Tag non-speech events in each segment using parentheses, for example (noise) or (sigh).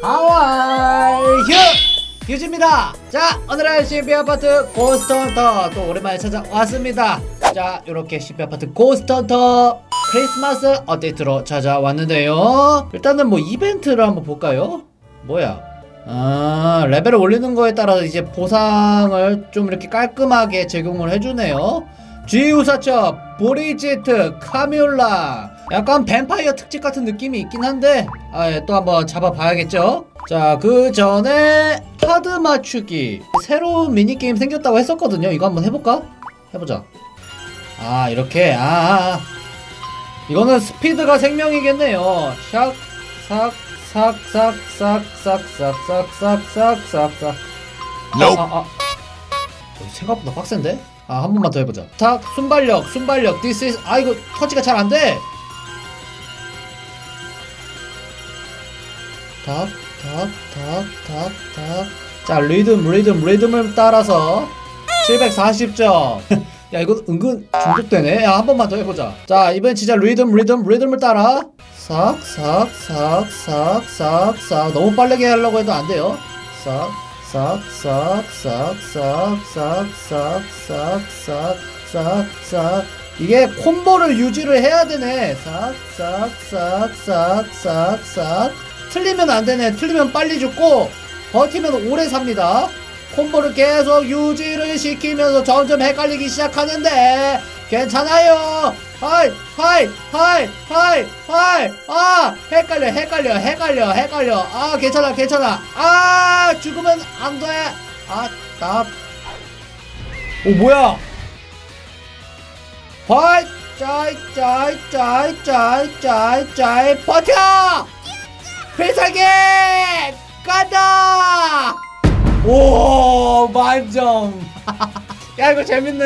하와이 휴! 휴지입니다. 자 오늘은 신비아파트 고스트헌터 또 오랜만에 찾아왔습니다. 자 이렇게 신비아파트 고스트헌터 크리스마스 업데이트로 찾아왔는데요. 일단은 뭐 이벤트를 한번 볼까요? 뭐야? 아 레벨을 올리는 거에 따라서 이제 보상을 좀 이렇게 깔끔하게 제공을 해주네요. 쥐우사첩, 보리지트, 카뮬라 약간 뱀파이어 특집 같은 느낌이 있긴 한데 아, 예, 또 한번 잡아봐야겠죠 자 그 전에 카드 맞추기 새로운 미니게임 생겼다고 했었거든요 이거 한번 해볼까? 해보자 아 이렇게 아, 아, 아. 이거는 스피드가 생명이겠네요 샥, 삭, 삭, 삭, 삭, 삭, 삭, 삭, 삭, 삭, 삭, 삭. 아, 아, 아. 어, 생각보다 빡센데? 아, 한 번만 더 해보자. 탁, 순발력, 순발력, this is, 아, 이거 터치가 잘 안 돼! 탁, 탁, 탁, 탁, 탁. 자, 리듬, 리듬, 리듬을 따라서 740점. 야, 이거 은근 중독되네. 야, 한 번만 더 해보자. 자, 이번엔 진짜 리듬, 리듬, 리듬을 따라. 싹, 싹, 싹, 싹, 싹, 싹. 너무 빠르게 하려고 해도 안 돼요. 싹, 싹, 싹, 싹, 싹, 싹, 싹, 싹, 싹, 싹, 싹. 이게 콤보를 유지를 해야 되네. 싹, 싹, 싹, 싹, 싹, 싹. 틀리면 안 되네. 틀리면 빨리 죽고, 버티면 오래 삽니다. 콤보를 계속 유지를 시키면서 점점 헷갈리기 시작하는데, 괜찮아요. 하이, 하이, 하이, 하이, 하이. 아, 헷갈려, 헷갈려, 헷갈려, 헷갈려. 아, 괜찮아, 괜찮아. 아, 죽으면 안 돼. 아, 나. 오, 뭐야? 하이, 짜이, 짜이, 짜이, 짜이, 짜이, 짜이, 버텨! 필살기! 간다! 오, 만점. (laughs) 야, 이거 재밌네.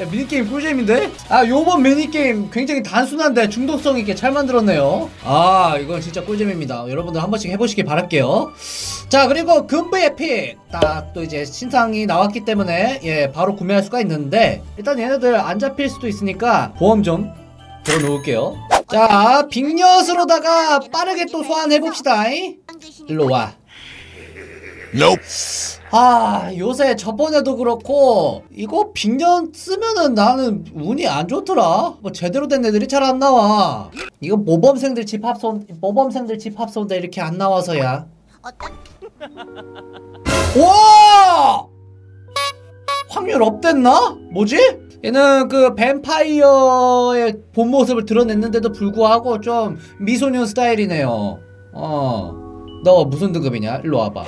야, 미니게임 꿀잼인데? 아, 요번 미니게임 굉장히 단순한데 중독성 있게 잘 만들었네요. 아, 이건 진짜 꿀잼입니다. 여러분들 한 번씩 해보시길 바랄게요. 자, 그리고 금부의 픽. 딱 또 이제 신상이 나왔기 때문에, 예, 바로 구매할 수가 있는데, 일단 얘네들 안 잡힐 수도 있으니까 보험 좀 들어 놓을게요. 자, 빅엿으로다가 빠르게 또 소환해봅시다. 일로 와. Nope. 아 요새 저번에도 그렇고 이거 빅년 쓰면은 나는 운이 안 좋더라 뭐 제대로 된 애들이 잘 안 나와 이거 모범생들 집합소 모범생들 집합소인데 이렇게 안 나와서야 와 확률 업됐나? 뭐지? 얘는 그 뱀파이어의 본 모습을 드러냈는데도 불구하고 좀 미소년 스타일이네요 어 너 무슨 등급이냐? 일로 와봐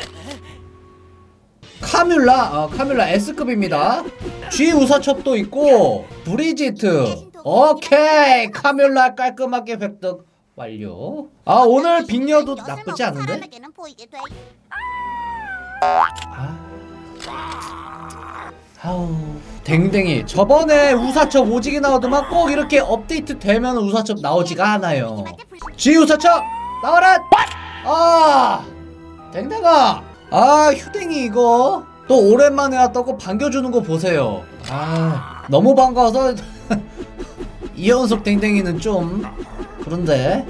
카뮬라, 어, 카뮬라 S급입니다. G 우사첩도 있고, 브리지트. 오케이, 카뮬라 깔끔하게 획득 완료. 아, 오늘 빅녀도 나쁘지 않은데? 아. 아우, 댕댕이. 저번에 우사첩 오지게 나오더만 꼭 이렇게 업데이트 되면 우사첩 나오지가 않아요. G 우사첩, 나와라! 아, 댕댕아. 아 휴댕이 이거 또 오랜만에 왔다고 반겨주는 거 보세요 아 너무 반가워서 (laughs) 이연속 댕댕이는 좀 그런데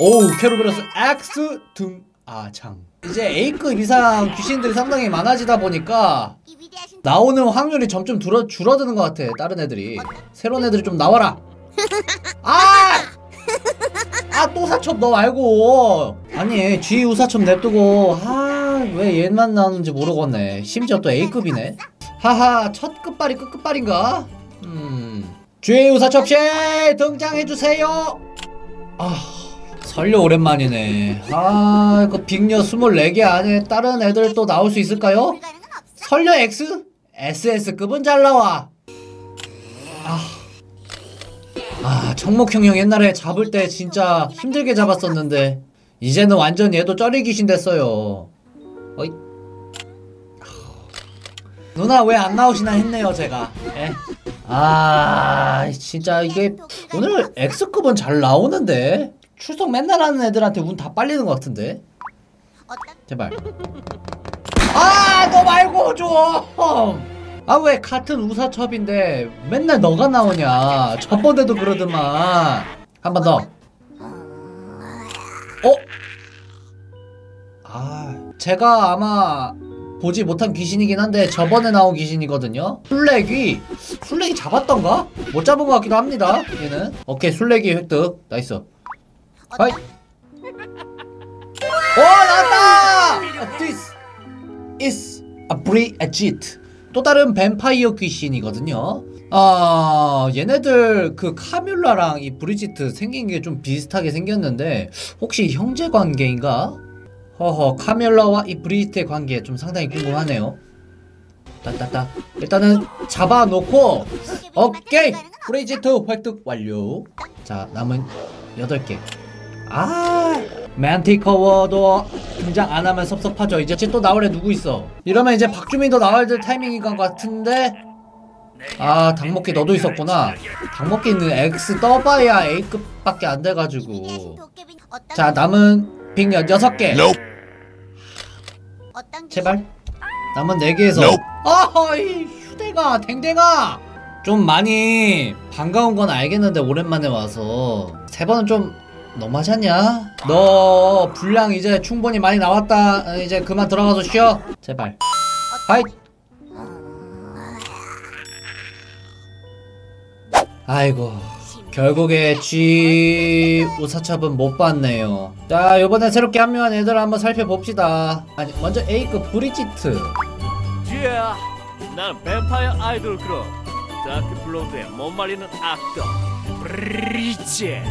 오우 캐로베러스 X 등아창 이제 A급 이상 귀신들이 상당히 많아지다 보니까 나오는 확률이 점점 줄어, 줄어드는 것 같아 다른 애들이. 새로운 애들이 좀 나와라. 아! 아 또 사첩 너 말고. 아니 G 우사첩 냅두고. 아왜 얘만 나오는지 모르겠네. 심지어 또 A급이네. 하하 첫 끝발이 끝끝발인가? 음. G 우사첩 씨 등장해주세요. 아 설려 오랜만이네. 아그 빅녀 24개 안에 다른 애들 또 나올 수 있을까요? 설려 X? SS급은 잘 나와. 아. 아 청목형 형 옛날에 잡을 때 진짜 힘들게 잡았었는데 이제는 완전 얘도 쩌리 귀신 됐어요. 어이. 누나 왜 안 나오시나 했네요 제가. 예. 아 진짜 이게 오늘 X급은 잘 나오는데? 출석 맨날 하는 애들한테 운 다 빨리는 것 같은데? 제발. 아 너 말고 좀 아 왜 같은 우사첩인데 맨날 너가 나오냐? 저번에도 그러더만. 한 번 더. 어? 아 제가 아마 보지 못한 귀신이긴 한데 저번에 나온 귀신이거든요. 술래기 술래기 잡았던가? 못 잡은 것 같기도 합니다 얘는. 오케이 술래기 획득. nice. hi. 오 나왔다! This is a Bridget 또 다른 뱀파이어 귀신이거든요. 아 얘네들 그 카뮬라랑 이 브리지트 생긴 게 좀 비슷하게 생겼는데 혹시 형제 관계인가? 허허 카뮬라와 이 브리지트의 관계 좀 상당히 궁금하네요. 따따따 일단은 잡아놓고 오케이 브리지트 획득 완료. 자 남은 8개. 아 맨티커워도 등장 안 하면 섭섭하죠. 이제 또 나올 애 누구 있어? 이러면 이제 박주민도 나와야 될 타이밍인 것 같은데? 아 닭먹기 너도 있었구나. 닭먹기는 X 떠봐야 A급밖에 안 돼가지고. 자 남은 빅년 6개. Nope. 제발. 남은 4개에서. Nope. 아이 휴대가 댕댕아! 좀 많이 반가운 건 알겠는데 오랜만에 와서. 세 번은 좀 너무하지 않냐? 너 분량 이제 충분히 많이 나왔다. 어, 이제 그만 들어가서 쉬어. 제발. 하이. 아이고 결국에 G 우사첩은 못 봤네요. 자 요번에 새롭게 합류한 애들 한번 살펴봅시다. 아니 먼저 A급 브리지트. 쥐야 나는 뱀파이어 아이돌 그룹. 다크 블론드의 못 말리는 악덕 브리짓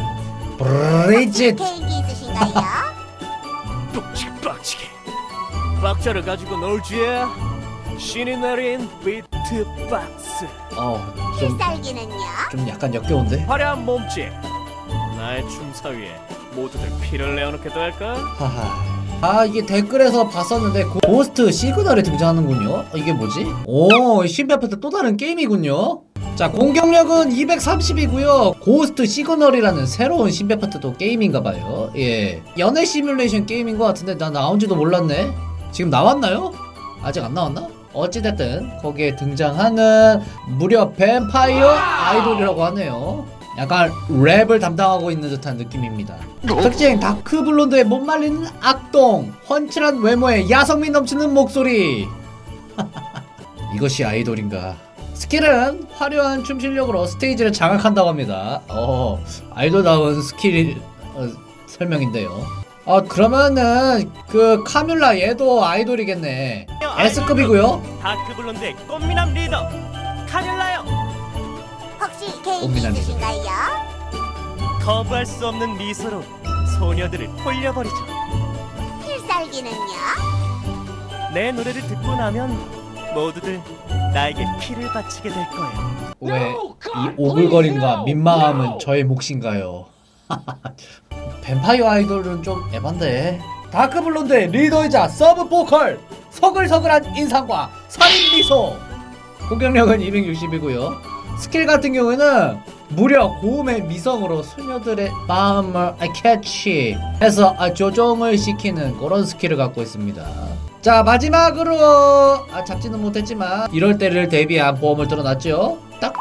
브리지트 개인기 있으신가요? 빡치게 박자를 가지고 놀 쥐야? 신이 내린 비트박스. 어좀 필살기는요? 좀 약간 역겨운데? 화려한 몸짓. 나의 춤사위에 모두들 피를 내어놓게도 할까? 하하. 아 이게 댓글에서 봤었는데 고- 고스트 시그널이 등장하는군요. 어, 이게 뭐지? 오 신비아파트 또 다른 게임이군요 자 공격력은 230이고요. 고스트 시그널이라는 새로운 신비아파트도 게임인가봐요. 예. 연애 시뮬레이션 게임인 것 같은데 나 나온지도 몰랐네. 지금 나왔나요? 아직 안 나왔나? 어찌됐든 거기에 등장하는 무려 뱀파이어 아이돌이라고 하네요. 약간 랩을 담당하고 있는 듯한 느낌입니다. 특징 다크 블론드의 못 말리는 악동 훤칠한 외모에 야성미 넘치는 목소리. (laughs) 이것이 아이돌인가 스킬은 화려한 춤 실력으로 스테이지를 장악한다고 합니다. 어 아이돌다운 스킬 어, 설명인데요. 아 그러면은 그 카뮬라 얘도 아이돌이겠네. S급이고요. 다크 블론드의 꽃미남 리더. 카뮬라요. 혹시 꽃미남이죠. 있으신가요? 거부할 수 없는 미소로 소녀들을 홀려버리죠. 필살기는요? 내 노래를 듣고 나면 모두들 나에게 피를 바치게 될 거예요. 왜 이 오글거림과 민망함은 저의 몫인가요? (laughs) 뱀파이어 아이돌은 좀 에반데. 다크 블론드의 리더이자 서브 보컬 서글서글한 인상과 살인 미소. 공격력은 260이고요. 스킬 같은 경우에는 무려 고음의 미성으로 소녀들의 마음을 캐치 해서 아, 조종을 시키는 그런 스킬을 갖고 있습니다 자 마지막으로 아, 잡지는 못했지만 이럴 때를 대비한 보험을 들어놨죠 딱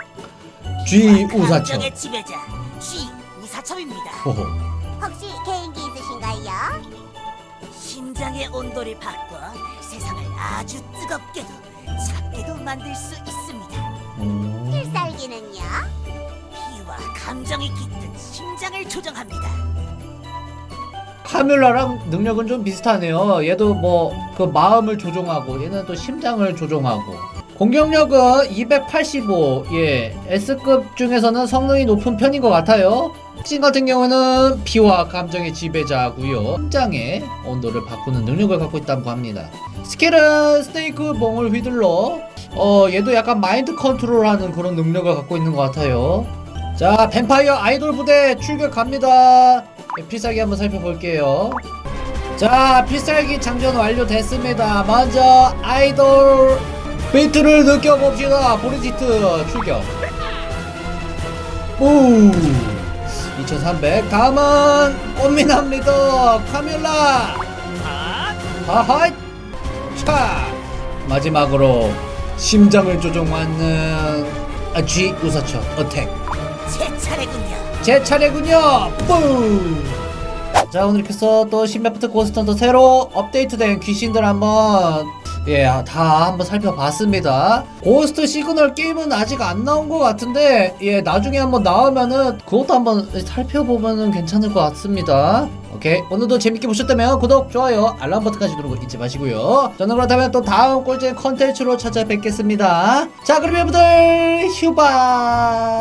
감정의 지배자 G 우사첩입니다. 호호. 혹시 개인기 있으신가요? 심장의 온도를 바꿔 세상을 아주 뜨겁게도 작게도 만들 수 있습니다. 음. 필살기는요? 피와 감정이 깃든 심장을 조정합니다. 카뮬라랑 능력은 좀 비슷하네요. 얘도 뭐 그 마음을 조종하고 얘는 또 심장을 조종하고 공격력은 285. 예, S급 중에서는 성능이 높은 편인 것 같아요. 신 같은 경우는 피와 감정의 지배자고요. 심장의 온도를 바꾸는 능력을 갖고 있다고 합니다. 스킬은 snake 봉을 휘둘러 어 얘도 약간 마인드 컨트롤하는 그런 능력을 갖고 있는 것 같아요. 자, 뱀파이어 아이돌 부대 출격 갑니다. 네, 필살기 한번 살펴볼게요. 자, 필살기 장전 완료됐습니다. 먼저 아이돌 비트를 느껴봅시다. 보리지트 출격. 오, 2300. 다음은 꽃미남 리더 카밀라. 하하이. 차. 마지막으로 심장을 조종하는 아, G 우사첩 attack. 제 차례군요. 제 차례군요. 뿡. 자 오늘 이렇게 해서 또 신맵부터 고스턴도 새로 업데이트된 귀신들 한번 예, 다 한번 살펴봤습니다. 고스트 시그널 게임은 아직 안 나온 것 같은데, 예, 나중에 한번 나오면은 그것도 한번 살펴보면은 괜찮을 것 같습니다. 오케이. 오늘도 재밌게 보셨다면 구독, 좋아요, 알람 버튼까지 누르고 잊지 마시고요. 저는 그렇다면 또 다음 꿀잼 컨텐츠로 찾아뵙겠습니다. 자, 그럼 여러분들, 휴바!